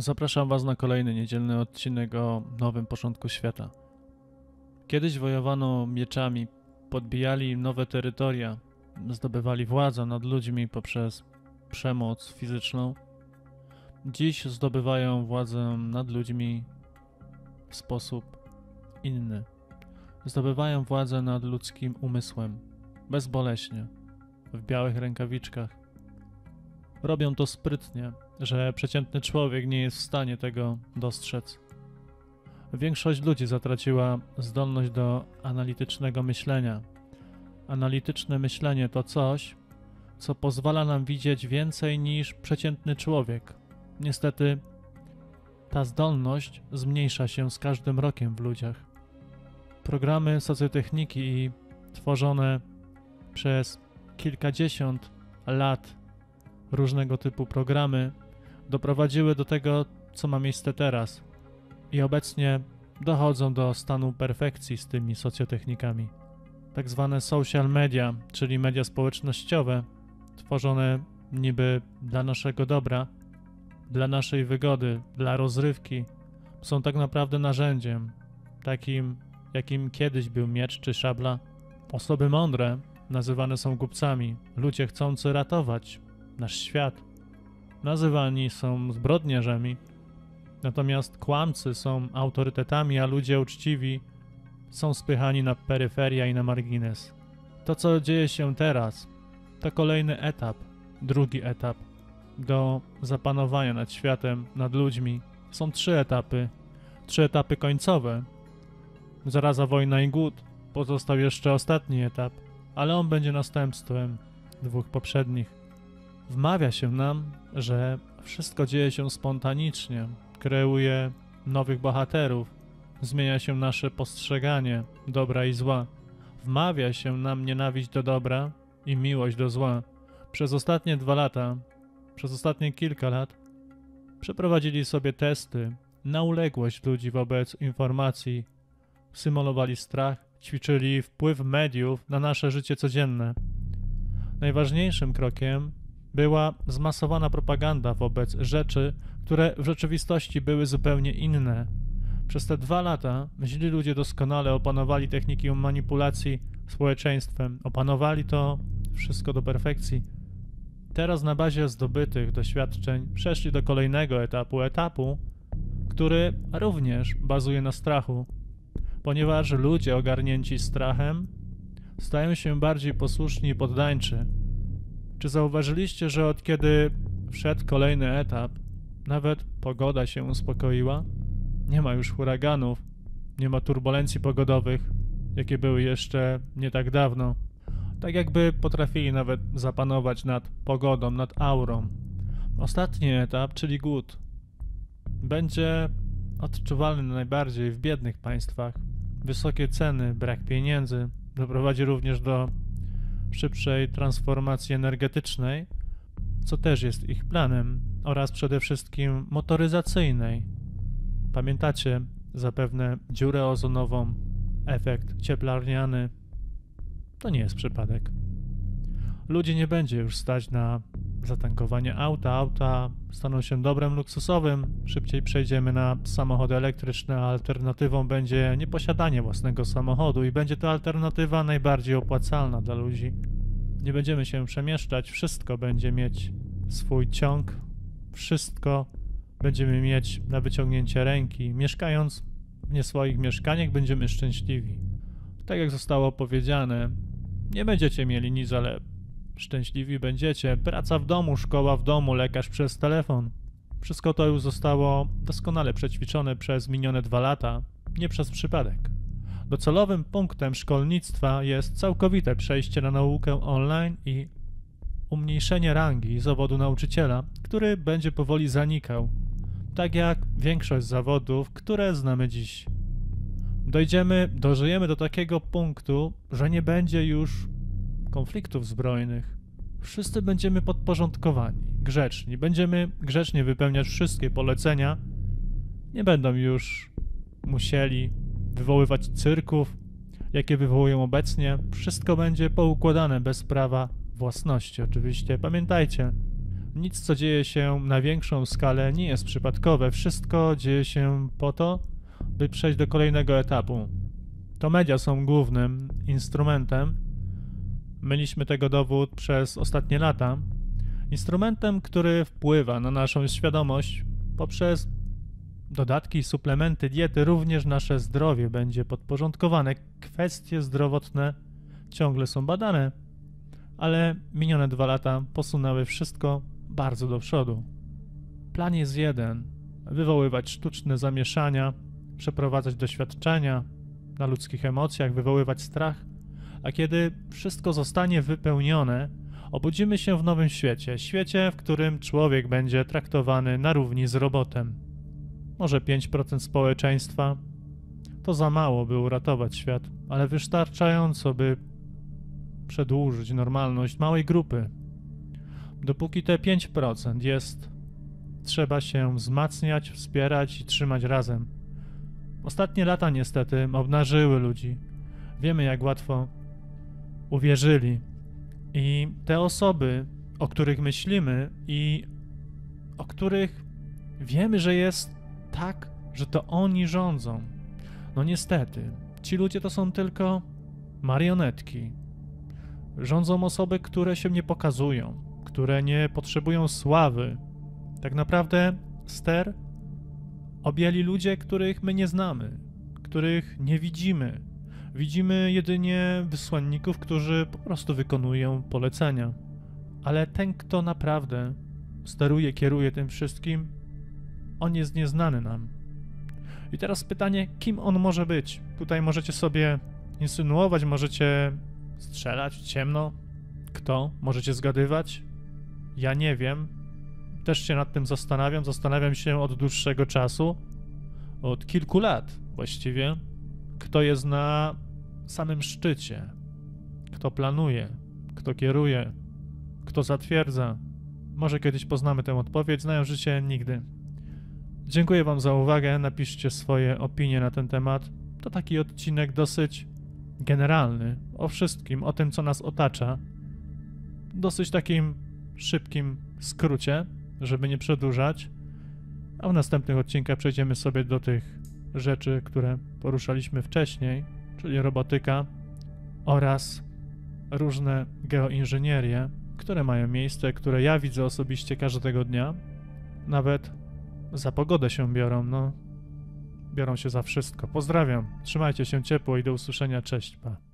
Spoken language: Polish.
Zapraszam Was na kolejny niedzielny odcinek o nowym początku świata. Kiedyś wojowano mieczami, podbijali nowe terytoria, zdobywali władzę nad ludźmi poprzez przemoc fizyczną. Dziś zdobywają władzę nad ludźmi w sposób inny. Zdobywają władzę nad ludzkim umysłem, bezboleśnie, w białych rękawiczkach. Robią to sprytnie, że przeciętny człowiek nie jest w stanie tego dostrzec. Większość ludzi zatraciła zdolność do analitycznego myślenia. Analityczne myślenie to coś, co pozwala nam widzieć więcej niż przeciętny człowiek. Niestety, ta zdolność zmniejsza się z każdym rokiem w ludziach. Programy socjotechniki i tworzone przez kilkadziesiąt lat różnego typu programy doprowadziły do tego, co ma miejsce teraz. I obecnie dochodzą do stanu perfekcji z tymi socjotechnikami. Tak zwane social media, czyli media społecznościowe, tworzone niby dla naszego dobra, dla naszej wygody, dla rozrywki, są tak naprawdę narzędziem, takim jakim kiedyś był miecz czy szabla. Osoby mądre nazywane są głupcami, ludzie chcący ratować nasz świat nazywani są zbrodniarzami, natomiast kłamcy są autorytetami, a ludzie uczciwi są spychani na peryferia i na margines. To, co dzieje się teraz, to kolejny etap, drugi etap do zapanowania nad światem, nad ludźmi. Są trzy etapy, trzy etapy końcowe. Zaraza, wojna i głód. Pozostał jeszcze ostatni etap, ale on będzie następstwem dwóch poprzednich. Wmawia się nam, że wszystko dzieje się spontanicznie, kreuje nowych bohaterów, zmienia się nasze postrzeganie dobra i zła. Wmawia się nam nienawiść do dobra i miłość do zła. Przez ostatnie dwa lata, przez ostatnie kilka lat, przeprowadzili sobie testy na uległość ludzi wobec informacji, symulowali strach, ćwiczyli wpływ mediów na nasze życie codzienne. Najważniejszym krokiem była zmasowana propaganda wobec rzeczy, które w rzeczywistości były zupełnie inne. Przez te dwa lata źli ludzie doskonale opanowali techniki manipulacji społeczeństwem, opanowali to wszystko do perfekcji. Teraz na bazie zdobytych doświadczeń przeszli do kolejnego etapu, etapu, który również bazuje na strachu, ponieważ ludzie ogarnięci strachem stają się bardziej posłuszni i poddańczy czy zauważyliście, że od kiedy wszedł kolejny etap, nawet pogoda się uspokoiła? Nie ma już huraganów, nie ma turbulencji pogodowych, jakie były jeszcze nie tak dawno. Tak jakby potrafili nawet zapanować nad pogodą, nad aurą. Ostatni etap, czyli głód, będzie odczuwalny najbardziej w biednych państwach. Wysokie ceny, brak pieniędzy doprowadzi również do szybszej transformacji energetycznej, co też jest ich planem, oraz przede wszystkim motoryzacyjnej. Pamiętacie zapewne dziurę ozonową, efekt cieplarniany. To nie jest przypadek. Ludzi nie będzie już stać na zatankowanie auta. Auta staną się dobrem luksusowym. Szybciej przejdziemy na samochody elektryczne, a alternatywą będzie nieposiadanie własnego samochodu i będzie to alternatywa najbardziej opłacalna dla ludzi. Nie będziemy się przemieszczać, wszystko będzie mieć swój ciąg, wszystko będziemy mieć na wyciągnięcie ręki. Mieszkając w nie swoich mieszkaniach będziemy szczęśliwi. Tak jak zostało powiedziane, nie będziecie mieli nic, ale Szczęśliwi będziecie. Praca w domu, szkoła w domu, lekarz przez telefon. Wszystko to już zostało doskonale przećwiczone przez minione dwa lata, nie przez przypadek. Docelowym punktem szkolnictwa jest całkowite przejście na naukę online i umniejszenie rangi zawodu nauczyciela, który będzie powoli zanikał, tak jak większość zawodów, które znamy dziś. Dojdziemy, dożyjemy do takiego punktu, że nie będzie już konfliktów zbrojnych, wszyscy będziemy podporządkowani, grzeczni. Będziemy grzecznie wypełniać wszystkie polecenia. Nie będą już musieli wywoływać cyrków, jakie wywołują obecnie. Wszystko będzie poukładane bez prawa własności, oczywiście. Pamiętajcie, Nic, co dzieje się na większą skalę, nie jest przypadkowe. Wszystko dzieje się po to, by przejść do kolejnego etapu. To media są głównym instrumentem. Myliśmy tego dowód przez ostatnie lata. Instrumentem, który wpływa na naszą świadomość poprzez dodatki, suplementy, diety, również nasze zdrowie będzie podporządkowane. Kwestie zdrowotne ciągle są badane, ale minione dwa lata posunęły wszystko bardzo do przodu. Plan jest jeden: wywoływać sztuczne zamieszania, przeprowadzać doświadczenia na ludzkich emocjach, wywoływać strach, a kiedy wszystko zostanie wypełnione, obudzimy się w nowym świecie świecie, w którym człowiek będzie traktowany na równi z robotem. Może 5% społeczeństwa to za mało, by uratować świat, ale wystarczająco, by przedłużyć normalność małej grupy. Dopóki te 5% jest, trzeba się wzmacniać, wspierać i trzymać razem. Ostatnie lata niestety obnażyły ludzi. Wiemy, jak łatwo uwierzyli. I te osoby, o których myślimy i o których wiemy, że jest tak, że to oni rządzą. No niestety, ci ludzie to są tylko marionetki. Rządzą osoby, które się nie pokazują, które nie potrzebują sławy. Tak naprawdę ster objęli ludzie, których my nie znamy, których nie widzimy. Widzimy jedynie wysłanników, którzy po prostu wykonują polecenia. Ale ten, kto naprawdę steruje, kieruje tym wszystkim, on jest nieznany nam. I teraz pytanie, kim on może być? Tutaj możecie sobie insynuować, możecie strzelać w ciemno. Kto? Możecie zgadywać? Ja nie wiem. Też się nad tym zastanawiam. Zastanawiam się od dłuższego czasu. Od kilku lat właściwie. Kto jest na samym szczycie? Kto planuje? Kto kieruje? Kto zatwierdza? Może kiedyś poznamy tę odpowiedź. Znają życie nigdy. Dziękuję Wam za uwagę. Napiszcie swoje opinie na ten temat. To taki odcinek dosyć generalny, o wszystkim, o tym, co nas otacza. Dosyć takim szybkim skrócie, żeby nie przedłużać. A w następnych odcinkach przejdziemy sobie do tych rzeczy, które poruszaliśmy wcześniej, czyli robotyka oraz różne geoinżynierie, które mają miejsce, które ja widzę osobiście każdego dnia. Nawet za pogodę się biorą, no. Biorą się za wszystko. Pozdrawiam. Trzymajcie się ciepło i do usłyszenia. Cześć, pa.